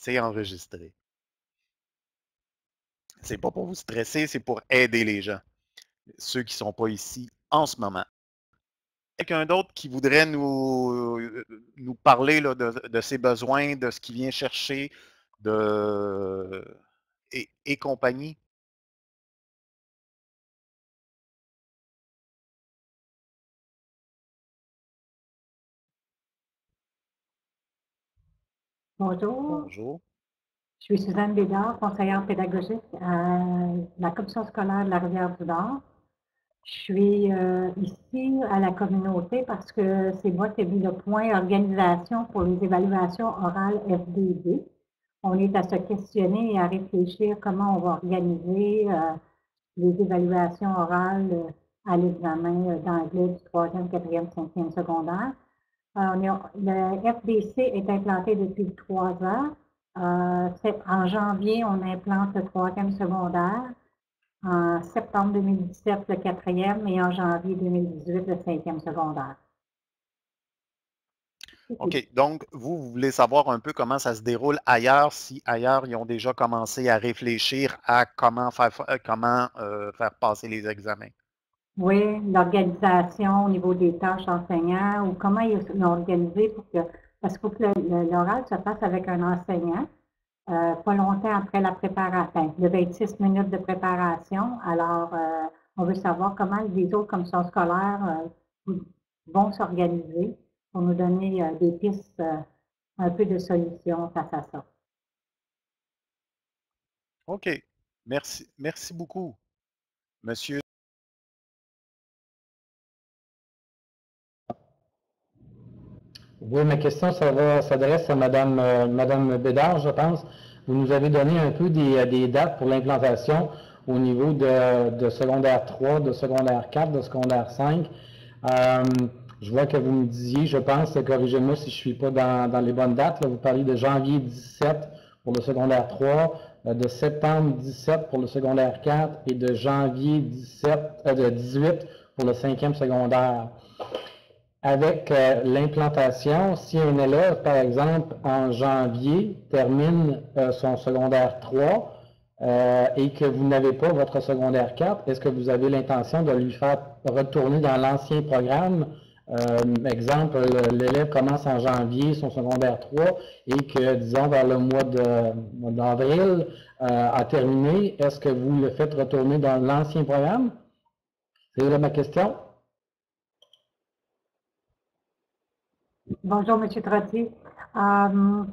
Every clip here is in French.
C'est enregistré. C'est pas pour vous stresser, c'est pour aider les gens, ceux qui ne sont pas ici en ce moment. Quelqu'un d'autre qui voudrait nous, euh, nous parler là, de, ses besoins, de ce qu'il vient chercher, de et compagnie? Bonjour. Bonjour. Je suis Suzanne Bédard, conseillère pédagogique à la commission scolaire de la Rivière-du-Nord. Je suis euh, ici à la communauté parce que c'est moi qui ai mis le point organisation pour les évaluations orales FDD. On est à se questionner et à réfléchir comment on va organiser euh, les évaluations orales euh, à l'examen d'anglais du 3e, 4e, 5e secondaire. Euh, le FDC est implanté depuis trois ans. Euh, en janvier, on implante le troisième secondaire. En septembre 2017, le quatrième et en janvier 2018, le cinquième secondaire. OK. Donc, vous, vous voulez savoir un peu comment ça se déroule ailleurs, si ailleurs, ils ont déjà commencé à réfléchir à comment faire, euh, comment, faire passer les examens? Oui, l'organisation au niveau des tâches enseignants ou comment ils l'ont organisé pour que, parce qu'il faut que l'oral se passe avec un enseignant, euh, pas longtemps après la préparation, le 26 minutes de préparation. Alors, euh, on veut savoir comment les autres commissions scolaires euh, vont s'organiser pour nous donner des pistes, un peu de solutions face à ça. OK. Merci, merci beaucoup, Monsieur Oui, ma question s'adresse à Mme, euh, Madame Bédard, je pense. Vous nous avez donné un peu des, euh, dates pour l'implantation au niveau de, secondaire 3, de secondaire 4, de secondaire 5. Euh, je vois que vous me disiez, je pense, corrigez-moi si je ne suis pas dans, les bonnes dates, vous parlez de janvier 17 pour le secondaire 3, de septembre 17 pour le secondaire 4 et de janvier 17, de 18 pour le cinquième secondaire avec euh, l'implantation, si un élève, par exemple, en janvier, termine euh, son secondaire 3 euh, et que vous n'avez pas votre secondaire 4, est-ce que vous avez l'intention de lui faire retourner dans l'ancien programme? exemple, l'élève commence en janvier son secondaire 3 et que, disons, vers le mois d'avril a terminé, est-ce que vous le faites retourner dans l'ancien programme? C'est là ma question. Bonjour, M. Trottier. Euh,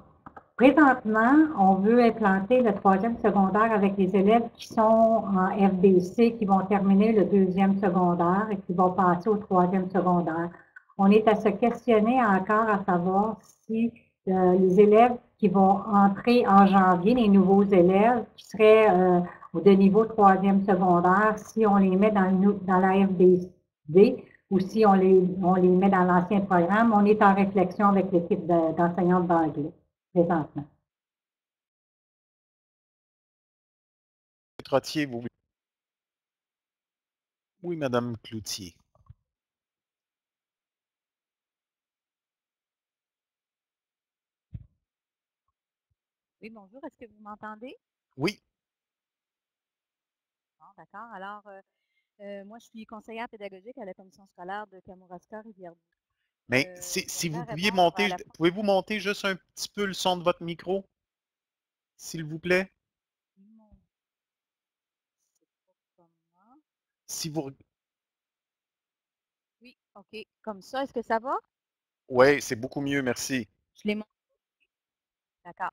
présentement, on veut implanter le troisième secondaire avec les élèves qui sont en FBC, qui vont terminer le deuxième secondaire et qui vont passer au troisième secondaire. On est à se questionner encore à savoir si euh, les élèves qui vont entrer en janvier, les nouveaux élèves qui seraient euh, de niveau troisième secondaire, si on les met dans, dans la FBC, ou si on les, on les met dans l'ancien programme, on est en réflexion avec l'équipe d'enseignants d'anglais présentement. Trottier, vous... Oui, Madame Cloutier. Oui, bonjour. Est-ce que vous m'entendez? Oui. d'accord. Alors, euh, euh, moi, je suis conseillère pédagogique à la commission scolaire de Kamouraska rivière Mais euh, si, vous pouviez monter, pouvez-vous monter juste un petit peu le son de votre micro, s'il vous plaît? Si vous... Oui, OK. Comme ça, est-ce que ça va? Oui, c'est beaucoup mieux, merci. Je l'ai monté. D'accord.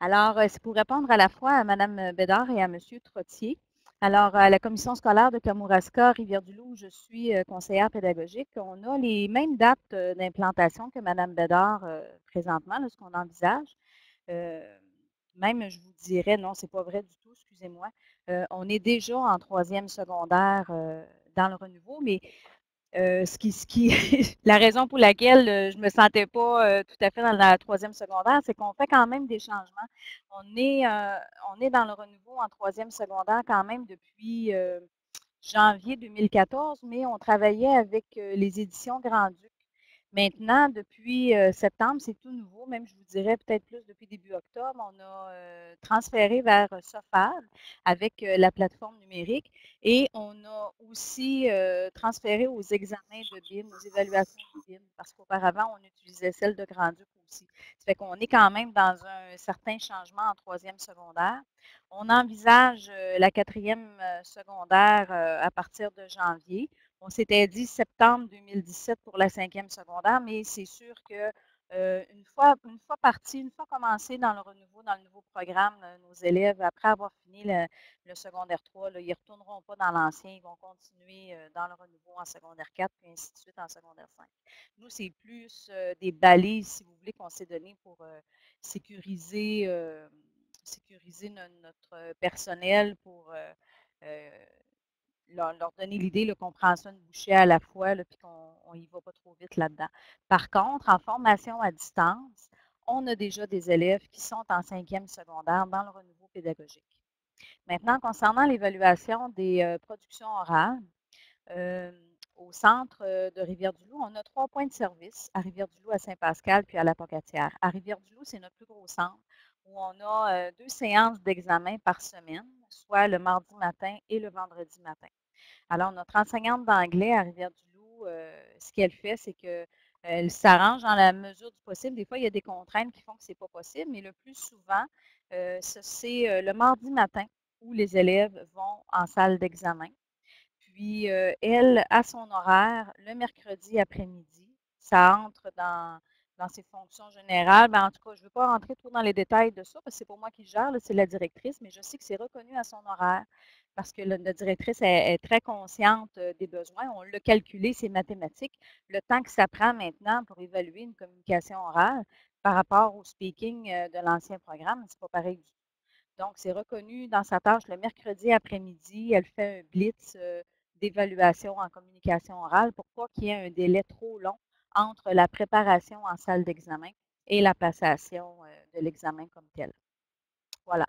Alors, euh, c'est pour répondre à la fois à Mme Bédard et à M. Trottier. Alors, à la commission scolaire de Kamouraska, Rivière-du-Loup, je suis euh, conseillère pédagogique. On a les mêmes dates euh, d'implantation que Mme Bédard euh, présentement, ce qu'on envisage. même, je vous dirais, non, ce n'est pas vrai du tout, excusez-moi. on est déjà en troisième secondaire dans le renouveau, mais euh, ce qui, la raison pour laquelle euh, je me sentais pas euh, tout à fait dans la troisième secondaire, c'est qu'on fait quand même des changements. On est, on est dans le renouveau en troisième secondaire quand même depuis janvier 2014, mais on travaillait avec les éditions Grand-Duc. Maintenant, depuis septembre, c'est tout nouveau, même je vous dirais peut-être plus depuis début octobre, on a transféré vers Sofal avec la plateforme numérique et on a aussi transféré aux examens de BIM, aux évaluations de BIM, parce qu'auparavant, on utilisait celle de Grand-Duc aussi. Ça fait qu'on est quand même dans un certain changement en troisième secondaire. On envisage la quatrième secondaire à partir de janvier. On s'était dit septembre 2017 pour la cinquième secondaire, mais c'est sûr que euh, une, fois, partis, une fois commencé dans le renouveau, dans le nouveau programme, euh, nos élèves, après avoir fini le, secondaire 3, ils ne retourneront pas dans l'ancien, ils vont continuer euh, dans le renouveau en secondaire 4, puis ainsi de suite en secondaire 5. Nous, c'est plus des balises, si vous voulez, qu'on s'est donné pour sécuriser, sécuriser notre personnel, pour leur, donner l'idée qu'on prend ça une bouchée à la fois, puis qu'on n'y va pas trop vite là-dedans. Par contre, en formation à distance, on a déjà des élèves qui sont en cinquième secondaire dans le renouveau pédagogique. Maintenant, concernant l'évaluation des euh, productions orales, euh, au centre euh, de Rivière-du-Loup, on a trois points de service, à Rivière-du-Loup, à Saint-Pascal, puis à la Pocatière. À Rivière-du-Loup, c'est notre plus gros centre, où on a deux séances d'examen par semaine, soit le mardi matin et le vendredi matin. Alors, notre enseignante d'anglais à Rivière-du-Loup, euh, ce qu'elle fait, c'est qu'elle s'arrange dans la mesure du possible. Des fois, il y a des contraintes qui font que ce n'est pas possible, mais le plus souvent, euh, c'est euh, le mardi matin où les élèves vont en salle d'examen. Puis, elle, à son horaire, le mercredi après-midi, ça entre dans, dans ses fonctions générales. Ben, en tout cas, je ne veux pas rentrer trop dans les détails de ça parce que c'est pour moi qui gère, c'est la directrice, mais je sais que c'est reconnu à son horaire parce que la directrice est, très consciente euh, des besoins. On l'a calculé, c'est mathématique. Le temps que ça prend maintenant pour évaluer une communication orale par rapport au speaking euh, de l'ancien programme, c'est pas pareil du tout. Donc, c'est reconnu dans sa tâche le mercredi après-midi. Elle fait un blitz euh, d'évaluation en communication orale pour pas qu'il y ait un délai trop long entre la préparation en salle d'examen et la passation de l'examen comme tel. Voilà.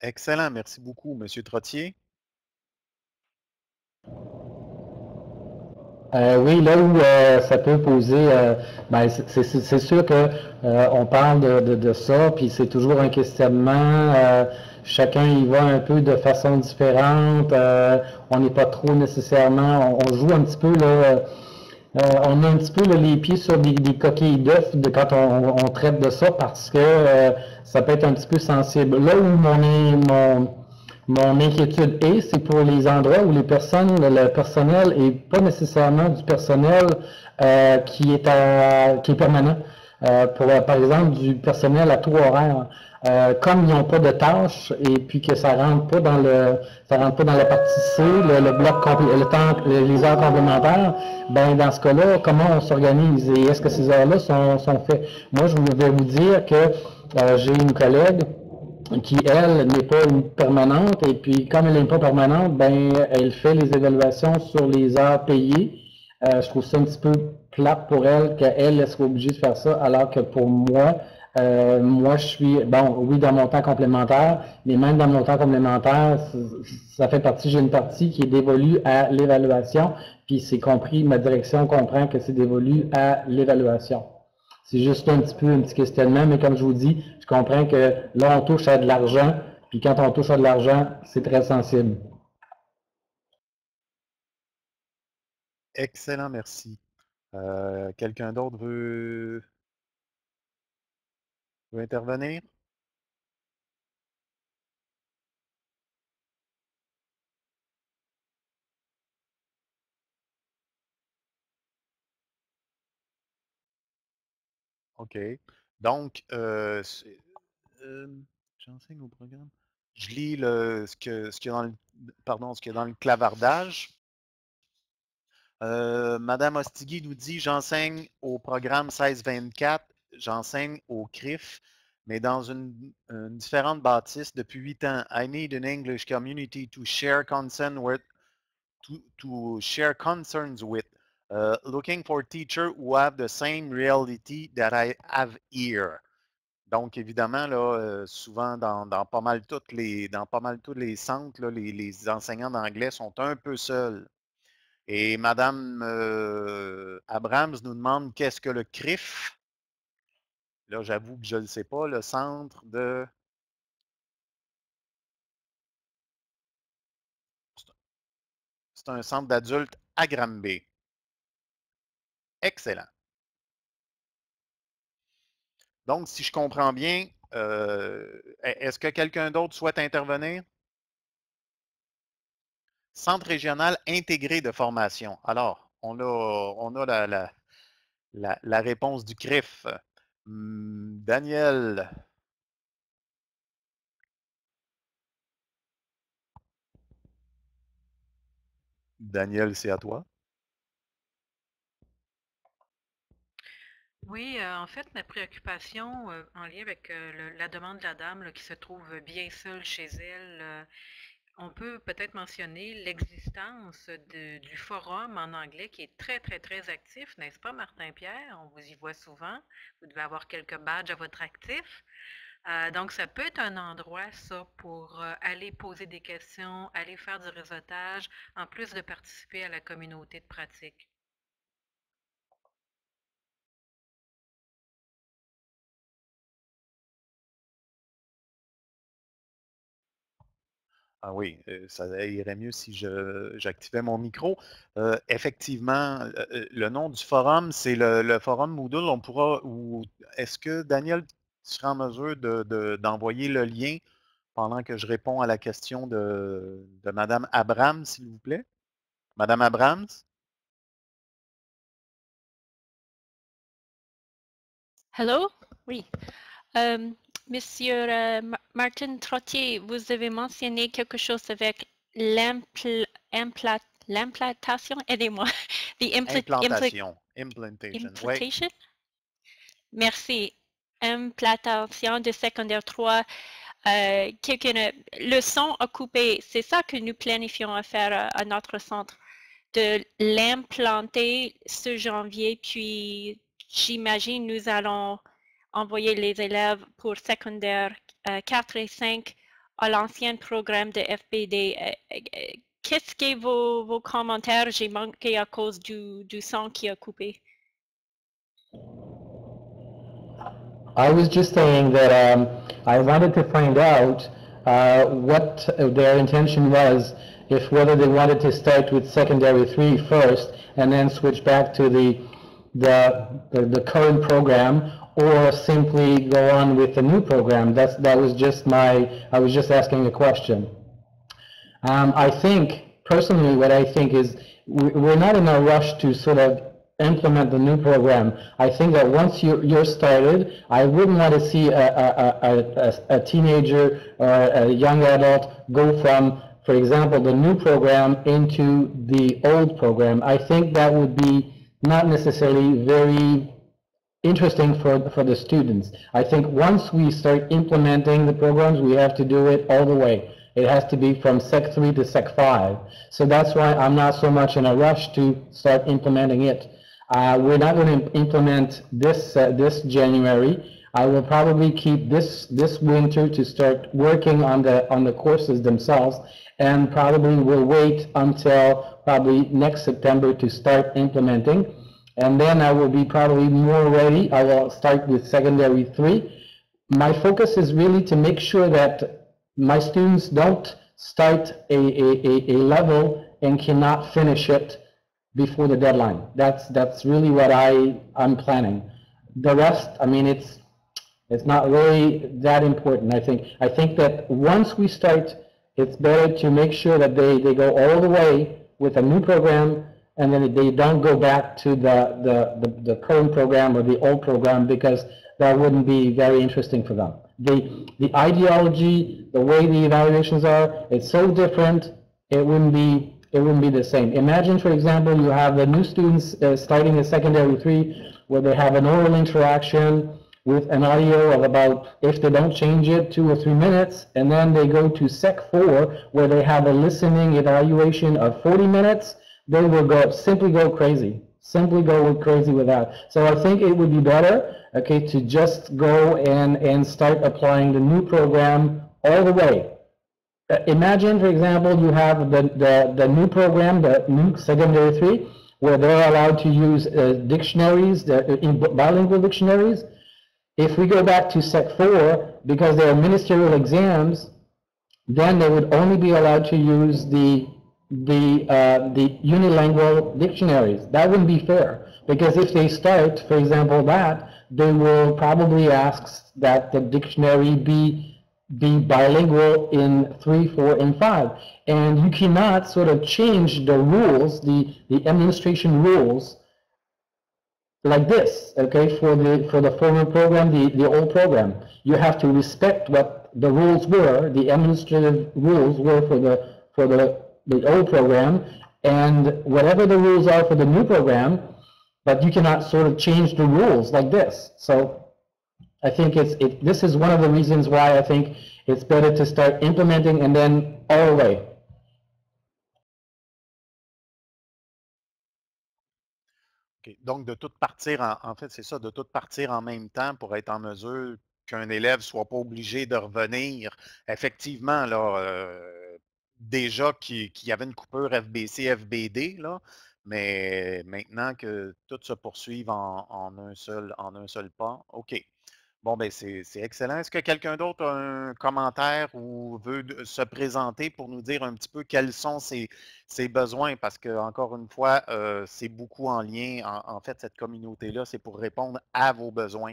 Excellent, merci beaucoup, Monsieur Trottier. Euh, oui, là où euh, ça peut poser, euh, ben, c'est sûr que on parle de, ça, puis c'est toujours un questionnement. Chacun y va un peu de façon différente. on n'est pas trop nécessairement, on, joue un petit peu là. on a un petit peu les pieds sur des, coquilles d'œufs de, quand on, traite de ça parce que ça peut être un petit peu sensible. Là où mon, mon, mon inquiétude est, c'est pour les endroits où les personnes, le personnel est pas nécessairement du personnel euh, qui est à, qui est permanent. Euh, pour, par exemple, du personnel à tout horaire. Euh, comme ils n'ont pas de tâches et puis que ça rentre pas dans le ça rentre pas dans la partie C, le, bloc le temps, les heures complémentaires, ben dans ce cas-là, comment on s'organise et est-ce que ces heures-là sont, sont faites? Moi, je vais vous dire que euh, j'ai une collègue qui, elle, n'est pas une permanente, et puis comme elle n'est pas permanente, ben, elle fait les évaluations sur les heures payées. Euh, je trouve ça un petit peu plate pour elle qu'elle elle soit obligée de faire ça, alors que pour moi, euh, moi, je suis, bon, oui, dans mon temps complémentaire, mais même dans mon temps complémentaire, ça fait partie, j'ai une partie qui est dévolue à l'évaluation, puis c'est compris, ma direction comprend que c'est dévolu à l'évaluation. C'est juste un petit peu un petit questionnement, mais comme je vous dis, je comprends que là, on touche à de l'argent, puis quand on touche à de l'argent, c'est très sensible. Excellent, merci. Euh, quelqu'un d'autre veut... veut intervenir? OK. Donc, euh, j'enseigne au programme. Je lis le, ce qu'il ce y a dans le, pardon, ce qu'il y a dans le clavardage. Euh, Madame Ostigui nous dit J'enseigne au programme 1624, j'enseigne au CRIF, mais dans une, différente bâtisse depuis huit ans. I need an English community to share concern with, concerns with. Uh, looking for teachers who have the same reality that I have here. Donc, évidemment, là, euh, souvent dans, pas mal toutes les, dans pas mal tous les centres, les, enseignants d'anglais sont un peu seuls. Et Madame euh, Abrams nous demande qu'est-ce que le CRIF? Là, j'avoue que je ne sais pas, le centre de... C'est un centre d'adultes à Granby. Excellent. Donc, si je comprends bien, euh, est-ce que quelqu'un d'autre souhaite intervenir? Centre régional intégré de formation. Alors, on a, on a la, la, la, réponse du CRIF. Hmm, Daniel. Daniel, c'est à toi. Oui, euh, en fait, ma préoccupation euh, en lien avec euh, la demande de la dame qui se trouve bien seule chez elle, on peut peut-être mentionner l'existence du forum en anglais qui est très, très, très actif, n'est-ce pas, Martin-Pierre? On vous y voit souvent. Vous devez avoir quelques badges à votre actif. donc, ça peut être un endroit, ça, pour aller poser des questions, aller faire du réseautage, en plus de participer à la communauté de pratique. Ah oui, euh, ça irait mieux si j'activais mon micro. Euh, effectivement, euh, le nom du forum, c'est le, forum Moodle. On pourra, ou est-ce que Daniel, tu seras en mesure d'envoyer le lien pendant que je réponds à la question de, de Madame Abrams, s'il vous plaît? Madame Abrams? Hello? Oui. Monsieur euh, Martin Trottier, vous avez mentionné quelque chose avec l'implantation, aidez-moi. Implantation. Implantation. Merci. Implantation de secondaire 3. Euh, le son a coupé. C'est ça que nous planifions à faire à, à notre centre, de l'implanter ce janvier. Puis, j'imagine, nous allons envoyer les élèves pour secondaire 4 euh, et 5 à l'ancien programme de FBD. Euh, euh, qu'est-ce que vos, vos commentaires? J'ai manqué à cause du, du qui a coupé. I was just saying that um, I wanted to find out uh, what their intention was, if whether they wanted to start with secondary three first and then switch back to the the, the, the current program or simply go on with the new program. That's, that was just my, I was just asking a question. Um, I think, personally, what I think is we're not in a rush to sort of implement the new program. I think that once you're, you're started, I wouldn't want to see a, a, a, a, teenager or a young adult go from, for example, the new program into the old program. I think that would be not necessarily very interesting for, for the students. I think once we start implementing the programs, we have to do it all the way. It has to be from Sec 3 to Sec 5. So that's why I'm not so much in a rush to start implementing it. Uh, we're not going to implement this uh, this January. I will probably keep this this winter to start working on the on the courses themselves, and probably will wait until probably next September to start implementing and then I will be probably more ready. I will start with secondary three. My focus is really to make sure that my students don't start a, a, a, level and cannot finish it before the deadline. That's that's really what I I'm planning. The rest, I mean, it's it's not really that important. I think I think that once we start, it's better to make sure that they, they go all the way with a new program and then they don't go back to the, the, the, the, current program or the old program because that wouldn't be very interesting for them. The, the ideology, the way the evaluations are, it's so different, it wouldn't be, it wouldn't be the same. Imagine, for example, you have the new students uh, starting in secondary three where they have an oral interaction with an audio of about, if they don't change it, two or three minutes, and then they go to Sec 4 where they have a listening evaluation of 40 minutes, they will go simply go crazy. Simply go crazy with that. So I think it would be better, okay, to just go and and start applying the new program all the way. uh, imagine, for example, you have the, the, the new program, the new secondary three, where they're allowed to use uh, dictionaries, the, in bilingual dictionaries. If we go back to Sec 4, because there are ministerial exams, then they would only be allowed to use the the uh, the unilingual dictionaries. That wouldn't be fair because if they start, for example, that they will probably ask that the dictionary be be bilingual in three, four, and five. And you cannot sort of change the rules, the the administration rules, like this. Okay, for the for the former program, the the old program, you have to respect what the rules were, the administrative rules were for the for the the old program, and whatever the rules are for the new program, but you cannot sort of change the rules like this. So I think it's it, this is one of the reasons why I think it's better to start implementing and then all the way. Okay. Donc, de tout partir, en, en fait, c'est ça, de tout partir en même temps pour être en mesure qu'un élève soit pas obligé de revenir. Effectivement, là, euh, déjà qu'il y avait une coupure FBC, FBD, là, mais maintenant que tout se poursuive en, un, seul, en pas, OK. Bon, ben c'est excellent. Est-ce que quelqu'un d'autre a un commentaire ou veut se présenter pour nous dire un petit peu quels sont ses, besoins? Parce que, encore une fois, euh, c'est beaucoup en lien. En, en fait, cette communauté-là, c'est pour répondre à vos besoins.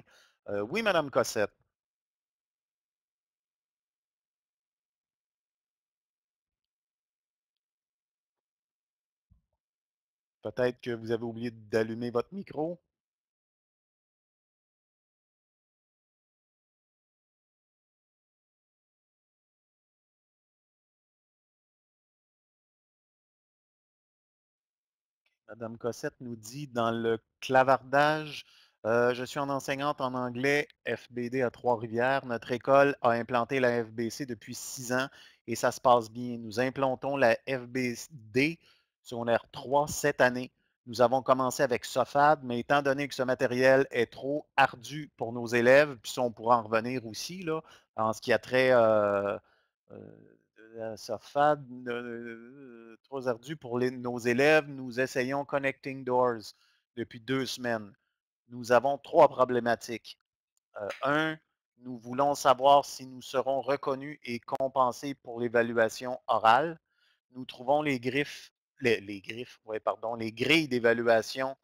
Euh, oui, Madame Cossette. Peut-être que vous avez oublié d'allumer votre micro. Madame Cossette nous dit dans le clavardage, euh, je suis en enseignante en anglais FBD à Trois-Rivières. Notre école a implanté la FBC depuis six ans et ça se passe bien. Nous implantons la FBD secondaire 3 cette année. Nous avons commencé avec SOFAD, mais étant donné que ce matériel est trop ardu pour nos élèves, puis on pourra en revenir aussi, là, en ce qui a trait euh, euh, SOFAD, euh, trop ardu pour nos élèves, nous essayons Connecting Doors depuis deux semaines. Nous avons trois problématiques. un, nous voulons savoir si nous serons reconnus et compensés pour l'évaluation orale. Nous trouvons les griffes les, grilles d'évaluation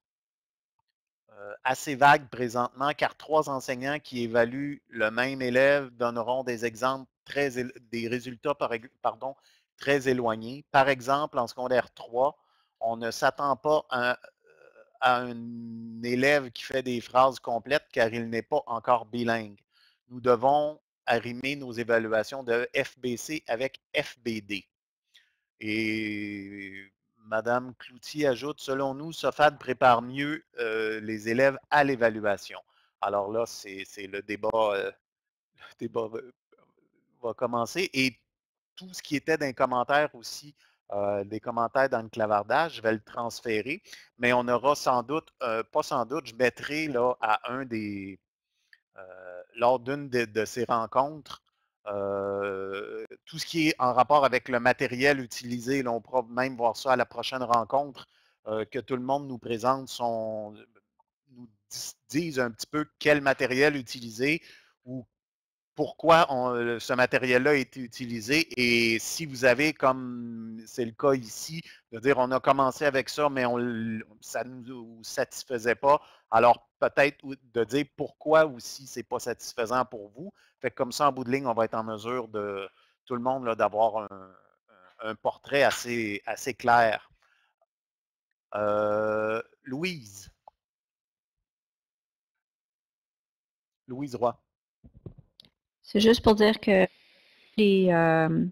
euh, assez vagues présentement, car trois enseignants qui évaluent le même élève donneront des exemples très, des résultats pardon, très éloignés. Par exemple, en secondaire 3, on ne s'attend pas à, à, un élève qui fait des phrases complètes car il n'est pas encore bilingue. Nous devons arrimer nos évaluations de FBC avec FBD. Et Madame Cloutier ajoute, selon nous, SOFAD prépare mieux euh, les élèves à l'évaluation. Alors là, c'est le débat, euh, va, commencer. Et tout ce qui était dans les commentaires aussi, euh, des commentaires dans le clavardage, je vais le transférer. Mais on aura sans doute, pas sans doute, je mettrai là à un des, lors d'une de, ces rencontres, tout ce qui est en rapport avec le matériel utilisé, on pourra même voir ça à la prochaine rencontre, euh, que tout le monde nous présente nous dise un petit peu quel matériel utiliser ou pourquoi on, ce matériel-là a été utilisé et si vous avez, comme c'est le cas ici, de dire on a commencé avec ça, mais ça ne nous satisfaisait pas, alors peut-être de dire pourquoi aussi c'est pas satisfaisant pour vous. Fait comme ça, en bout de ligne, on va être en mesure de tout le monde d'avoir un, portrait assez, assez clair. Euh, Louise. Louise Roy. C'est juste pour dire que les, euh,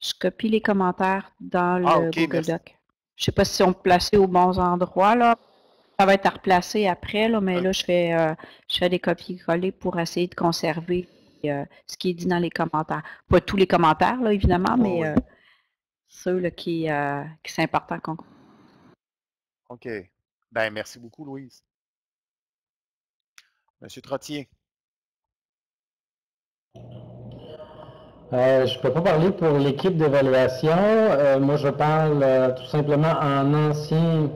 je copie les commentaires dans ah, le Google Doc. Je ne sais pas si on placés aux bons endroits, là. Ça va être à replacer après, là, mais là, je fais, euh, je fais des copier-coller pour essayer de conserver euh, ce qui est dit dans les commentaires. Pas tous les commentaires, là, évidemment, oh, mais ceux là, qui, qui c'est important qu'on. OK. Ben, merci beaucoup, Louise. Monsieur Trottier. Euh, je ne peux pas parler pour l'équipe d'évaluation. Euh, moi, je parle euh, tout simplement en ancien,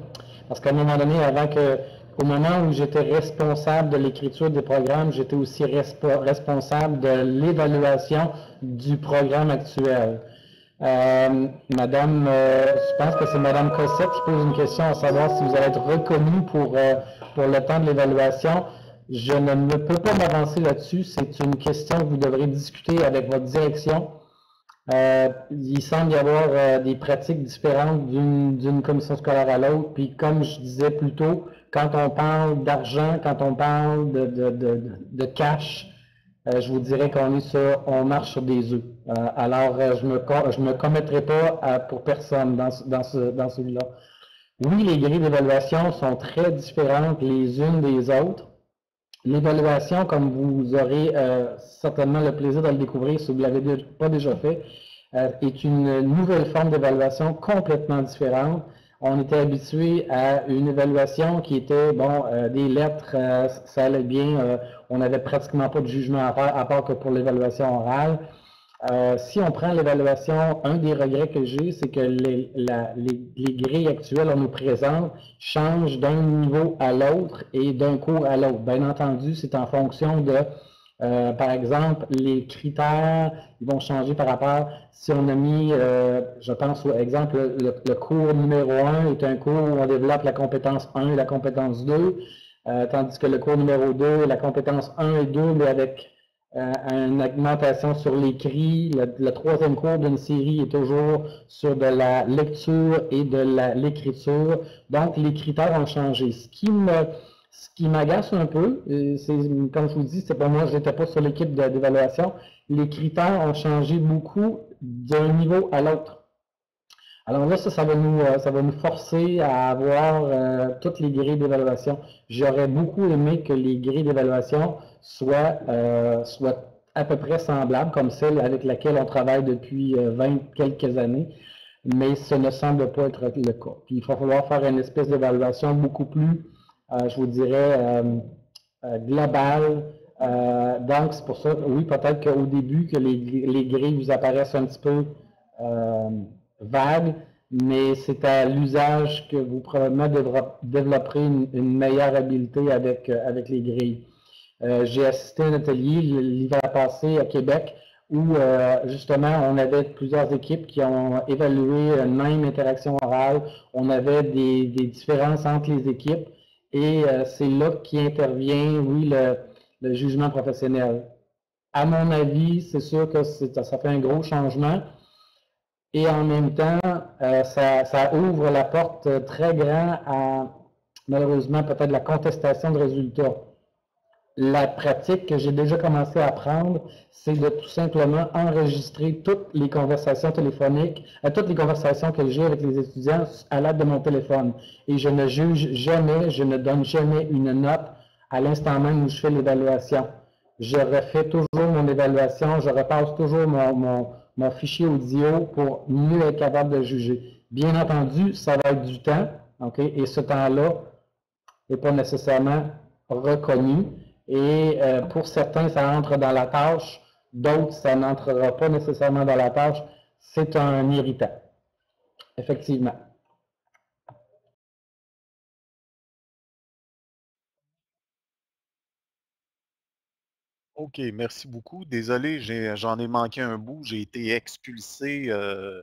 parce qu'à un moment donné, avant que, au moment où j'étais responsable de l'écriture des programmes, j'étais aussi responsable de l'évaluation du programme actuel. Madame, je pense que c'est Madame Cossette qui pose une question à savoir si vous allez être reconnu pour, pour le temps de l'évaluation. Je ne peux pas m'avancer là-dessus. C'est une question que vous devrez discuter avec votre direction. Euh, il semble y avoir euh, des pratiques différentes d'une commission scolaire à l'autre. Puis comme je disais plus tôt, quand on parle d'argent, quand on parle de, cash, euh, je vous dirais qu'on est sur, on marche sur des œufs. alors, je ne me, je me commettrai pas pour personne dans, dans, ce, dans celui-là. Oui, les grilles d'évaluation sont très différentes les unes des autres. L'évaluation, comme vous aurez euh, certainement le plaisir de le découvrir si vous ne l'avez pas déjà fait, euh, est une nouvelle forme d'évaluation complètement différente. On était habitué à une évaluation qui était, bon, euh, des lettres, ça allait bien, on n'avait pratiquement pas de jugement à faire, à part que pour l'évaluation orale. Euh, si on prend l'évaluation, un des regrets que j'ai, c'est que les, grilles actuelles on nous présente changent d'un niveau à l'autre et d'un cours à l'autre. Bien entendu, c'est en fonction de, euh, par exemple, les critères, ils vont changer par rapport, si on a mis, euh, je pense, exemple, le, cours numéro 1 est un cours où on développe la compétence 1 et la compétence 2, tandis que le cours numéro 2 la compétence 1 et 2, mais avec euh, une augmentation sur l'écrit. Le, troisième cours d'une série est toujours sur de la lecture et de l'écriture. Donc, les critères ont changé. Ce qui me ce qui m'agace un peu, euh, c'est, comme je vous dis, c'est pour moi, je n'étais pas sur l'équipe d'évaluation. Les critères ont changé beaucoup d'un niveau à l'autre. Alors là, ça, ça va nous, euh, ça va nous forcer à avoir toutes les grilles d'évaluation. J'aurais beaucoup aimé que les grilles d'évaluation soit, euh, soit à peu près semblable comme celle avec laquelle on travaille depuis 20 euh, quelques années, mais ce ne semble pas être le cas. Puis il va falloir faire une espèce d'évaluation beaucoup plus, euh, je vous dirais, globale. donc, c'est pour ça, oui, peut-être qu'au début, que les, les, grilles vous apparaissent un petit peu vagues, mais c'est à l'usage que vous probablement développerez une, une meilleure habileté avec, avec les grilles. Euh, j'ai assisté à un atelier l'hiver passé à Québec où euh, justement on avait plusieurs équipes qui ont évalué une même interaction orale. On avait des, différences entre les équipes et euh, c'est là qu'intervient, oui, le, jugement professionnel. À mon avis, c'est sûr que ça fait un gros changement. Et en même temps, ça, ça, ouvre la porte très grand à, malheureusement, peut-être la contestation de résultats la pratique que j'ai déjà commencé à prendre, c'est de tout simplement enregistrer toutes les conversations téléphoniques, euh, toutes les conversations que j'ai avec les étudiants à l'aide de mon téléphone. Et je ne juge jamais, je ne donne jamais une note à l'instant même où je fais l'évaluation. Je refais toujours mon évaluation, je repasse toujours mon, mon fichier audio pour mieux être capable de juger. Bien entendu, ça va être du temps? Et ce temps-là n'est pas nécessairement reconnu. Et euh, pour certains, ça entre dans la tâche, d'autres, ça n'entrera pas nécessairement dans la tâche. C'est un irritant. Effectivement. OK, merci beaucoup. Désolé, j'en ai, manqué un bout. J'ai été expulsé. Euh,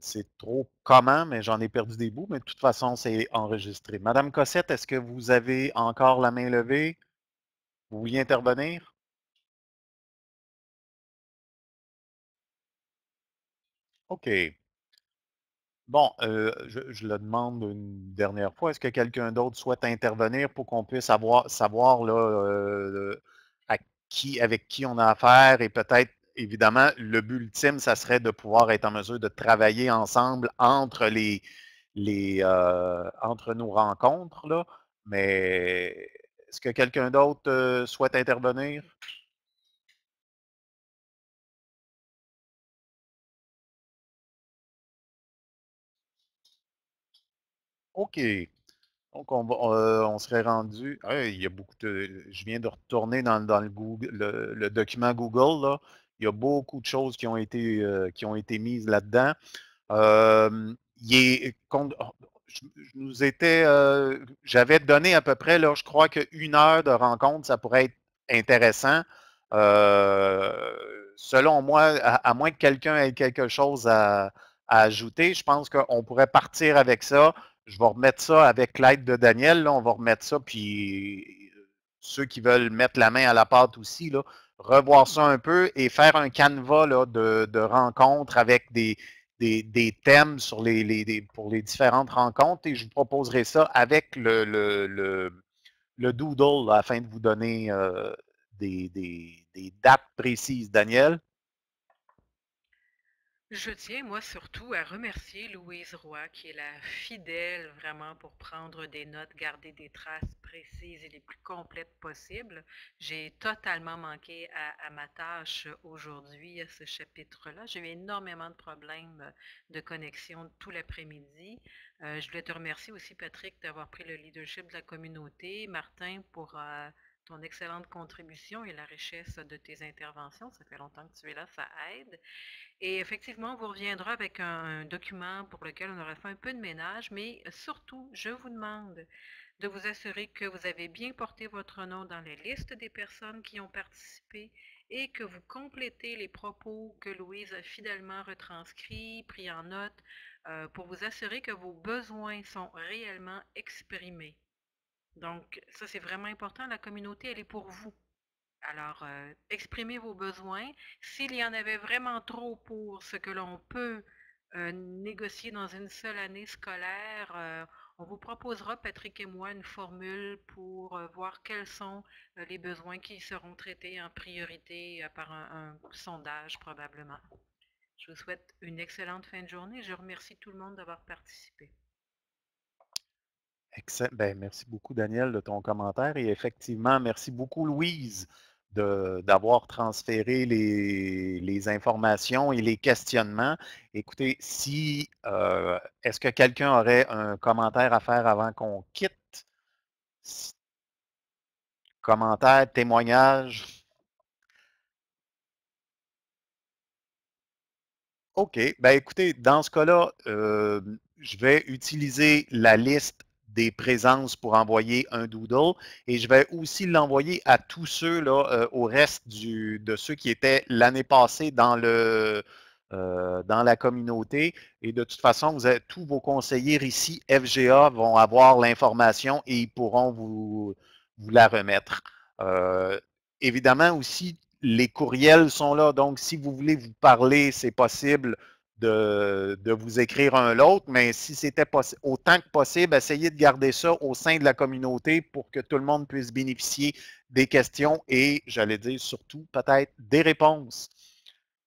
c'est trop comment, mais j'en ai perdu des bouts, mais de toute façon, c'est enregistré. Madame Cossette, est-ce que vous avez encore la main levée? Vous vouliez intervenir? OK. Bon, euh, je, le demande une dernière fois. Est-ce que quelqu'un d'autre souhaite intervenir pour qu'on puisse avoir, savoir euh, avec qui on a affaire et peut-être évidemment, le but ultime, ça serait de pouvoir être en mesure de travailler ensemble entre les, euh, entre nos rencontres, là. Mais est-ce que quelqu'un d'autre euh, souhaite intervenir? OK. Donc, on, euh, serait rendu. il y a beaucoup de. Je viens de retourner dans, le, Google, le, document Google. Là. Il y a beaucoup de choses qui ont été, euh, qui ont été mises là-dedans. Euh, il je, nous étais, j'avais donné à peu près, là, je crois qu'une heure de rencontre, ça pourrait être intéressant. selon moi, à, moins que quelqu'un ait quelque chose à, ajouter, je pense qu'on pourrait partir avec ça. Je vais remettre ça avec l'aide de Daniel. Là, on va remettre ça, puis ceux qui veulent mettre la main à la pâte aussi, là, revoir ça un peu et faire un canevas de, rencontres avec des, thèmes pour les différentes rencontres et je vous proposerai ça avec le, le, doodle afin de vous donner euh, des, dates précises. Daniel? Je tiens, moi, surtout à remercier Louise Roy, qui est la fidèle vraiment pour prendre des notes, garder des traces précises et les plus complètes possibles. J'ai totalement manqué à, ma tâche aujourd'hui, à ce chapitre-là. J'ai eu énormément de problèmes de connexion tout l'après-midi. Euh, je voulais te remercier aussi, Patrick, d'avoir pris le leadership de la communauté. Martin, pour... Euh, ton excellente contribution et la richesse de tes interventions. Ça fait longtemps que tu es là, ça aide. Et effectivement, on vous reviendra avec un, document pour lequel on aura fait un peu de ménage, mais surtout, je vous demande de vous assurer que vous avez bien porté votre nom dans les listes des personnes qui ont participé et que vous complétez les propos que Louise a fidèlement retranscrits, pris en note, euh, pour vous assurer que vos besoins sont réellement exprimés. Donc, ça, c'est vraiment important. La communauté, elle est pour vous. Alors, euh, exprimez vos besoins. S'il y en avait vraiment trop pour ce que l'on peut euh, négocier dans une seule année scolaire, euh, on vous proposera, Patrick et moi, une formule pour voir quels sont les besoins qui seront traités en priorité par un, sondage probablement. Je vous souhaite une excellente fin de journée. Je remercie tout le monde d'avoir participé. Ben, merci beaucoup, Daniel, de ton commentaire. Et effectivement, merci beaucoup, Louise, d'avoir transféré les, informations et les questionnements. Écoutez, si euh, est-ce que quelqu'un aurait un commentaire à faire avant qu'on quitte? Commentaire, témoignage? OK. Ben écoutez, dans ce cas-là, euh, je vais utiliser la liste des présences pour envoyer un doodle. Et je vais aussi l'envoyer à tous ceux, là, euh, au reste du, de ceux qui étaient l'année passée dans, le, euh, dans la communauté. Et de toute façon, vous avez, tous vos conseillers ici, FGA, vont avoir l'information et ils pourront vous, vous la remettre. Euh, évidemment aussi, les courriels sont là. Donc, si vous voulez vous parler, c'est possible de, vous écrire un l'autre, mais si c'était autant que possible, essayez de garder ça au sein de la communauté pour que tout le monde puisse bénéficier des questions et, j'allais dire surtout, peut-être des réponses.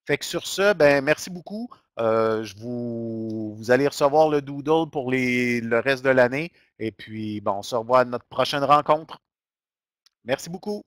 Fait que sur ce, ben, merci beaucoup. Euh, je vous, allez recevoir le doodle pour le reste de l'année. Et puis, bon, on se revoit à notre prochaine rencontre. Merci beaucoup.